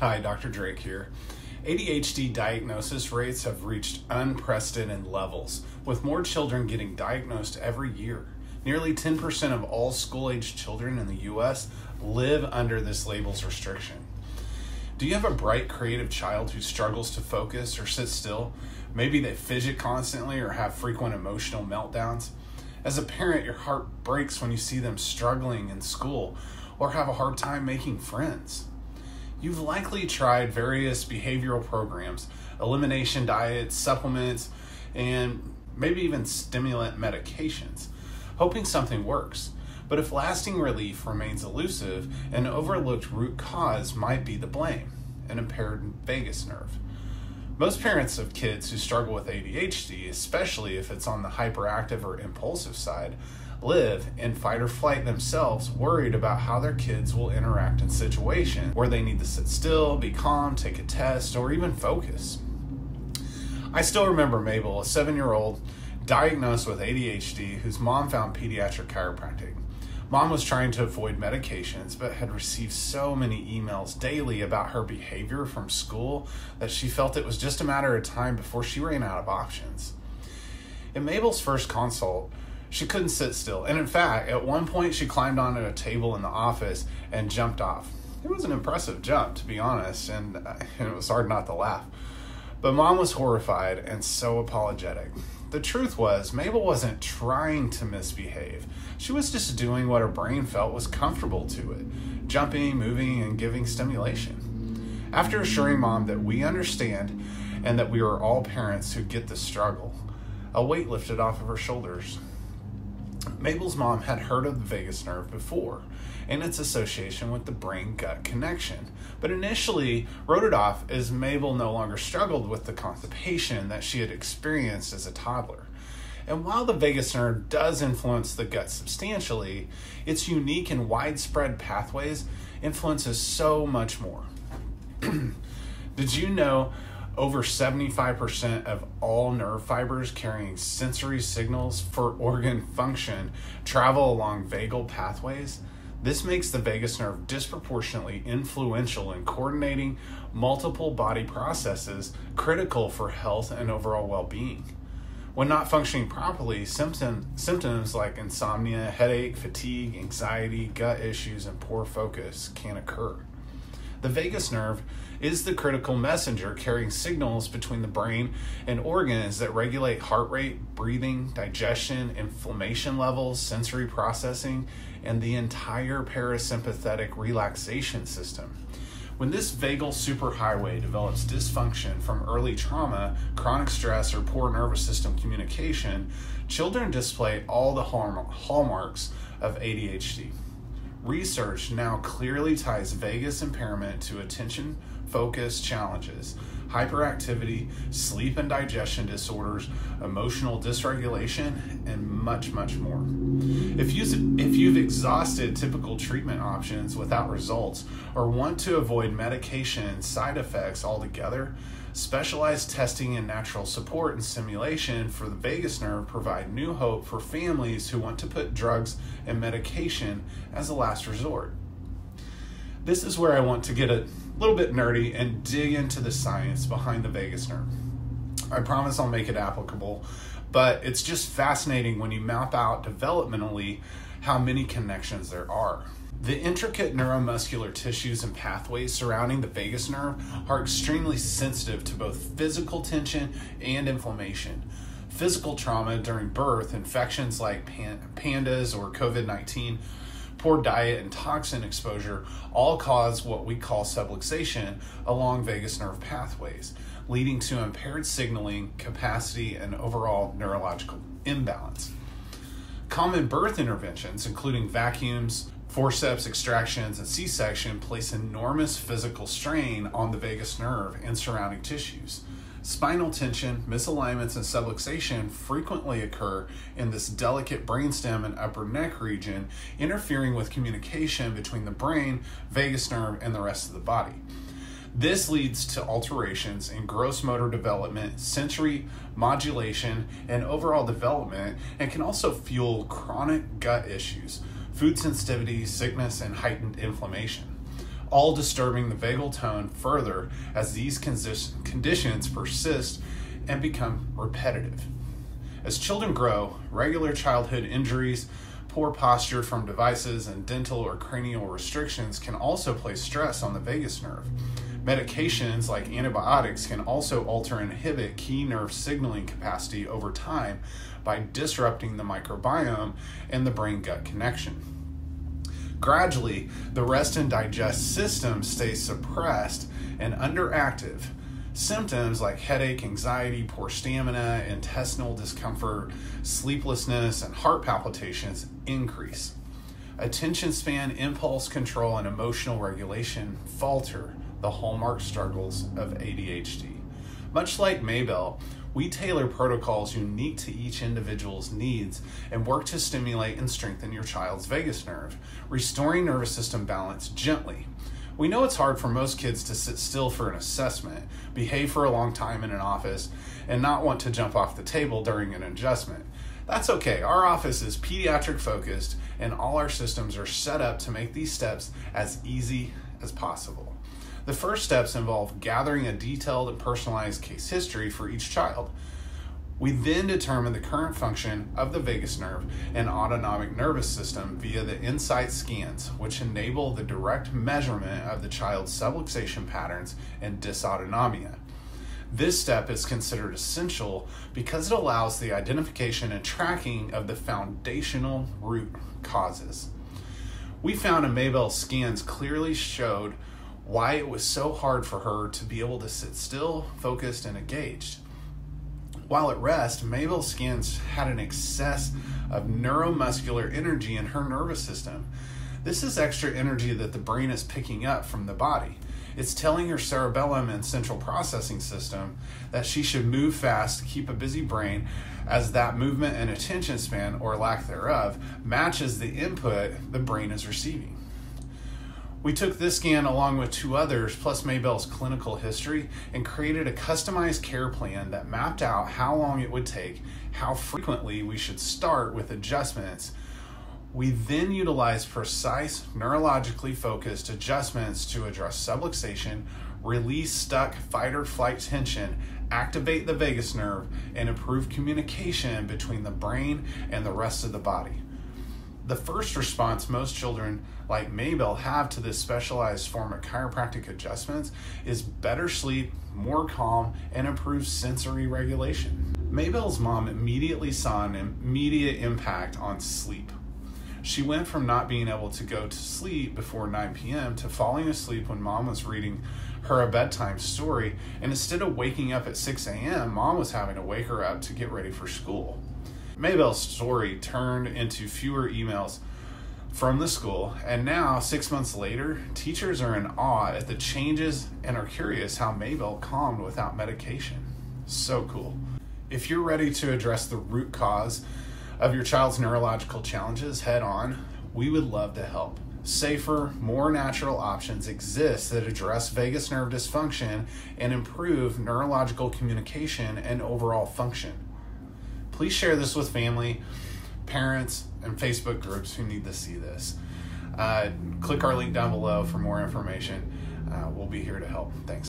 Hi, Dr. Drake here. ADHD diagnosis rates have reached unprecedented levels, with more children getting diagnosed every year. Nearly 10% of all school aged children in the US live under this label's restriction. Do you have a bright, creative child who struggles to focus or sit still? Maybe they fidget constantly or have frequent emotional meltdowns. As a parent, your heart breaks when you see them struggling in school or have a hard time making friends. You've likely tried various behavioral programs, elimination diets, supplements, and maybe even stimulant medications, hoping something works. But if lasting relief remains elusive, an overlooked root cause might be the blame an impaired vagus nerve. Most parents of kids who struggle with ADHD, especially if it's on the hyperactive or impulsive side, live in fight or flight themselves, worried about how their kids will interact in situations where they need to sit still, be calm, take a test, or even focus. I still remember Mabel, a seven year old diagnosed with ADHD, whose mom found pediatric chiropractic. Mom was trying to avoid medications, but had received so many emails daily about her behavior from school that she felt it was just a matter of time before she ran out of options. In Mabel's first consult, she couldn't sit still. And in fact, at one point, she climbed onto a table in the office and jumped off. It was an impressive jump, to be honest, and, uh, and it was hard not to laugh. But mom was horrified and so apologetic. The truth was, Mabel wasn't trying to misbehave. She was just doing what her brain felt was comfortable to it jumping, moving, and giving stimulation. After assuring mom that we understand and that we are all parents who get the struggle, a weight lifted off of her shoulders. Mabel's mom had heard of the vagus nerve before and its association with the brain gut connection, but initially wrote it off as Mabel no longer struggled with the constipation that she had experienced as a toddler. And while the vagus nerve does influence the gut substantially, its unique and widespread pathways influences so much more. Did you know over 75% of all nerve fibers carrying sensory signals for organ function travel along vagal pathways. This makes the vagus nerve disproportionately influential in coordinating multiple body processes critical for health and overall well being. When not functioning properly, symptom, symptoms like insomnia, headache, fatigue, anxiety, gut issues, and poor focus can occur. The vagus nerve is the critical messenger carrying signals between the brain and organs that regulate heart rate, breathing, digestion, inflammation levels, sensory processing, and the entire parasympathetic relaxation system. When this vagal superhighway develops dysfunction from early trauma, chronic stress, or poor nervous system communication, children display all the hallmarks of ADHD. Research now clearly ties vagus impairment to attention focus challenges, hyperactivity, sleep and digestion disorders, emotional dysregulation, and much, much more. If, you, if you've exhausted typical treatment options without results or want to avoid medication side effects altogether, specialized testing and natural support and stimulation for the vagus nerve provide new hope for families who want to put drugs and medication as a last resort. This is where I want to get a little bit nerdy and dig into the science behind the vagus nerve. I promise I'll make it applicable, but it's just fascinating when you map out developmentally how many connections there are. The intricate neuromuscular tissues and pathways surrounding the vagus nerve are extremely sensitive to both physical tension and inflammation. Physical trauma during birth, infections like PANDAS or COVID 19, poor diet, and toxin exposure all cause what we call subluxation along vagus nerve pathways, leading to impaired signaling, capacity, and overall neurological imbalance. Common birth interventions, including vacuums, forceps extractions, and C section, place enormous physical strain on the vagus nerve and surrounding tissues. Spinal tension, misalignments, and subluxation frequently occur in this delicate brainstem and upper neck region, interfering with communication between the brain, vagus nerve, and the rest of the body. This leads to alterations in gross motor development, sensory modulation, and overall development, and can also fuel chronic gut issues, food sensitivity, sickness, and heightened inflammation. all disturbing the vagal tone further as these conditions persist and become repetitive. As children grow, regular childhood injuries, poor posture from devices, and dental or cranial restrictions can also place stress on the vagus nerve. Medications like antibiotics can also alter and inhibit key nerve signaling capacity over time by disrupting the microbiome and the brain gut connection. Gradually, the rest and digest system stays suppressed and underactive. Symptoms like headache, anxiety, poor stamina, intestinal discomfort, sleeplessness, and heart palpitations increase. Attention span, impulse control, and emotional regulation falter the hallmark struggles of ADHD. Much like Mabel, we tailor protocols unique to each individual's needs and work to stimulate and strengthen your child's vagus nerve, restoring nervous system balance gently. We know it's hard for most kids to sit still for an assessment, behave for a long time in an office, and not want to jump off the table during an adjustment. That's okay. Our office is pediatric focused, and all our systems are set up to make these steps as easy as possible. The first steps involve gathering a detailed and personalized case history for each child. We then determine the current function of the vagus nerve and autonomic nervous system via the InSight scans, which enable the direct measurement of the child's subluxation patterns and dysautonomia. This step is considered essential because it allows the identification and tracking of the foundational root causes. We found in Mabel scans clearly showed why it was so hard for her to be able to sit still, focused, and engaged. While at rest, Mabel's scans had an excess of neuromuscular energy in her nervous system. This is extra energy that the brain is picking up from the body. It's telling her cerebellum and central processing system that she should move fast, to keep a busy brain, as that movement and attention span, or lack thereof, matches the input the brain is receiving. We took this scan along with two others, plus Mabel's clinical history, and created a customized care plan that mapped out how long it would take, how frequently we should start with adjustments. We then utilized precise, neurologically focused adjustments to address subluxation, release stuck fight or flight tension, activate the vagus nerve, and improve communication between the brain and the rest of the body the first response most children like Mabel have to this specialized form of chiropractic adjustments is better sleep, more calm, and improved sensory regulation. Mabel's mom immediately saw an immediate impact on sleep. She went from not being able to go to sleep before 9 p.m. to falling asleep when mom was reading her a bedtime story, and instead of waking up at 6 a.m., mom was having to wake her up to get ready for school. Mabel's story turned into fewer emails from the school, and now, six months later, teachers are in awe at the changes and are curious how Mabel calmed without medication. So cool. If you're ready to address the root cause of your child's neurological challenges head on, we would love to help. Safer, more natural options exist that address vagus nerve dysfunction and improve neurological communication and overall function. Please share this with family, parents, and Facebook groups who need to see this. Uh, click our link down below for more information. Uh, we'll be here to help. Thanks.